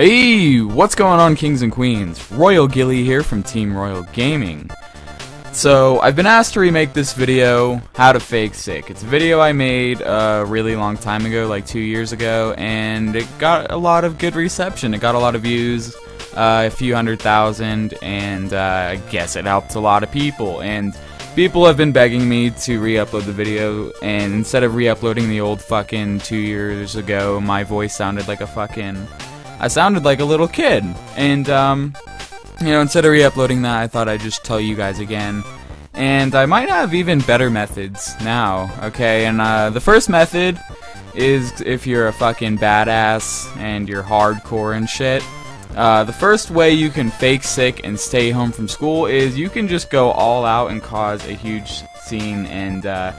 Hey, what's going on, kings and queens? Royal Ghillie here from Team Royal Gaming. So, I've been asked to remake this video, How to Fake Sick. It's a video I made a really long time ago, like two years ago, and it got a lot of good reception. It got a lot of views, uh, a few hundred thousand, and uh, I guess it helped a lot of people. And people have been begging me to re-upload the video, and instead of re-uploading the old fucking two years ago, my voice sounded like a fucking I sounded like a little kid. And, um, you know, instead of re-uploading that, I thought I'd just tell you guys again. And I might have even better methods now, okay? And, uh, the first method is if you're a fucking badass and you're hardcore and shit. Uh, the first way you can fake sick and stay home from school is you can just go all out and cause a huge scene and, uh,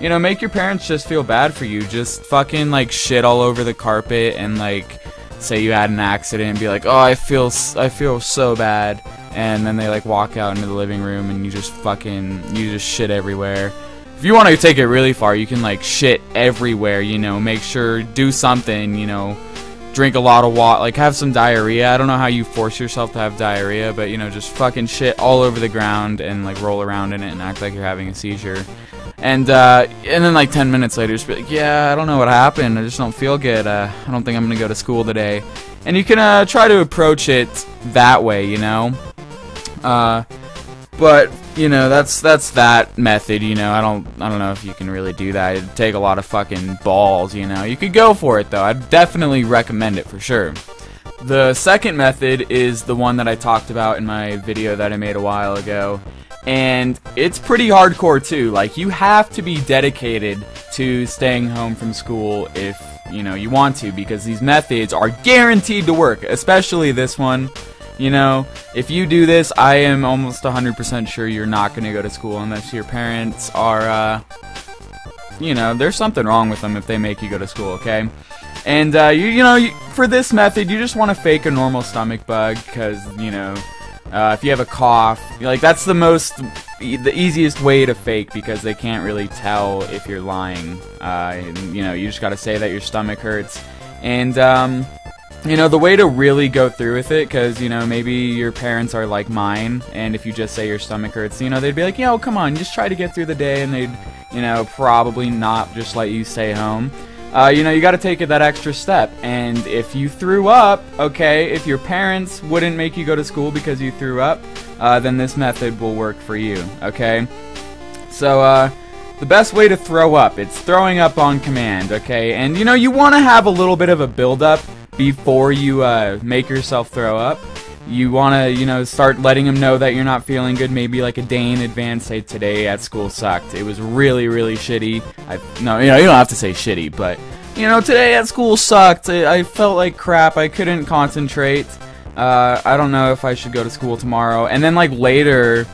you know, make your parents just feel bad for you. Just fucking, like, shit all over the carpet and, like, say you had an accident and be like, "Oh, I feel I feel so bad," and then they like walk out into the living room and you just fucking you just shit everywhere. If you want to take it really far, you can like shit everywhere. You know, make sure do something. You know, drink a lot of water, like have some diarrhea. I don't know how you force yourself to have diarrhea, but you know, just fucking shit all over the ground and like roll around in it and act like you're having a seizure. And uh, and then like 10 minutes later, just be like, yeah, I don't know what happened. I just don't feel good. Uh, I don't think I'm gonna go to school today. And you can uh, try to approach it that way, you know. Uh, but you know that's that's that method. You know, I don't I don't know if you can really do that. It'd take a lot of fucking balls. You know, you could go for it though. I'd definitely recommend it for sure. The second method is the one that I talked about in my video that I made a while ago and it's pretty hardcore too. Like you have to be dedicated to staying home from school if you know you want to because these methods are guaranteed to work, especially this one. You know, if you do this, I am almost 100% sure you're not going to go to school unless your parents are, uh, you know, there's something wrong with them if they make you go to school, okay? And, uh, you, you know, you, for this method, you just want to fake a normal stomach bug because, you know, uh, if you have a cough, like that's the most, the easiest way to fake because they can't really tell if you're lying. Uh, you know, you just got to say that your stomach hurts, and um, you know the way to really go through with it, because you know maybe your parents are like mine, and if you just say your stomach hurts, you know they'd be like, yo, come on, just try to get through the day, and they'd, you know, probably not just let you stay home uh, you know, you got to take it that extra step. And if you threw up, okay, if your parents wouldn't make you go to school because you threw up, uh, then this method will work for you, okay? So, uh, the best way to throw up, it's throwing up on command, okay? And, you know, you want to have a little bit of a build-up before you uh, make yourself throw up you want to, you know, start letting them know that you're not feeling good, maybe like a day in advance, say today at school sucked. It was really, really shitty. I, no, you know, you don't have to say shitty, but, you know, today at school sucked. I, I felt like crap. I couldn't concentrate. Uh, I don't know if I should go to school tomorrow. And then, like, later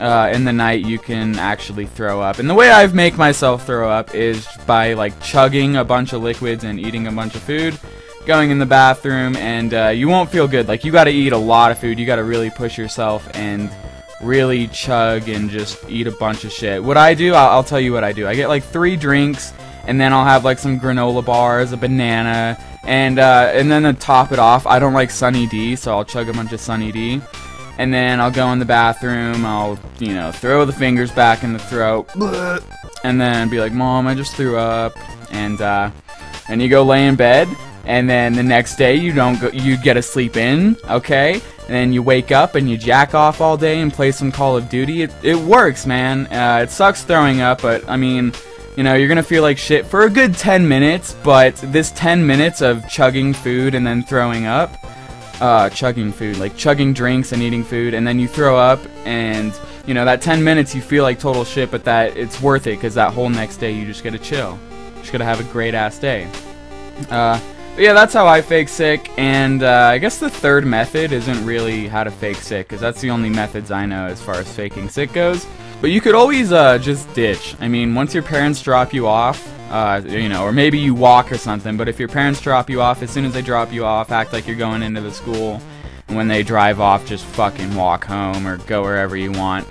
uh, in the night, you can actually throw up. And the way I make myself throw up is by, like, chugging a bunch of liquids and eating a bunch of food going in the bathroom, and uh, you won't feel good. Like, you got to eat a lot of food. You got to really push yourself and really chug and just eat a bunch of shit. What I do, I'll, I'll tell you what I do. I get like three drinks, and then I'll have like some granola bars, a banana, and uh, and then to top it off, I don't like Sunny D, so I'll chug a bunch of Sunny D. And then I'll go in the bathroom, I'll, you know, throw the fingers back in the throat, and then be like, Mom, I just threw up. And, uh, and you go lay in bed, and then the next day you don't go, you get to sleep in, okay? And then you wake up and you jack off all day and play some Call of Duty. It, it works, man. Uh, it sucks throwing up, but I mean, you know, you're gonna feel like shit for a good 10 minutes, but this 10 minutes of chugging food and then throwing up, uh, chugging food, like chugging drinks and eating food, and then you throw up, and you know, that 10 minutes you feel like total shit, but that it's worth it because that whole next day you just get to chill. Just gotta have a great ass day. Uh, but yeah, that's how I fake sick, and uh, I guess the third method isn't really how to fake sick, because that's the only methods I know as far as faking sick goes. But you could always uh, just ditch. I mean, once your parents drop you off, uh, you know, or maybe you walk or something, but if your parents drop you off, as soon as they drop you off, act like you're going into the school, and when they drive off, just fucking walk home or go wherever you want.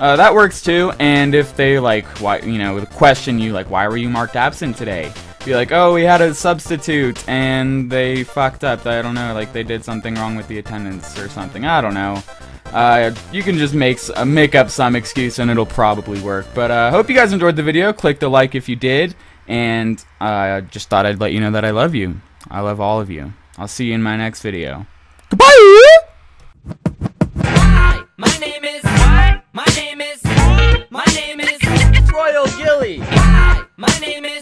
Uh, that works too, and if they, like, why, you know, question you, like, why were you marked absent today? be like, oh, we had a substitute and they fucked up. I don't know, like they did something wrong with the attendance or something. I don't know. Uh, you can just make uh, make up some excuse and it'll probably work. But I uh, hope you guys enjoyed the video. Click the like if you did. And uh, I just thought I'd let you know that I love you. I love all of you. I'll see you in my next video. Goodbye! Hi, my name is... My name is... My name is... Royal Ghillie. Hi, my name is...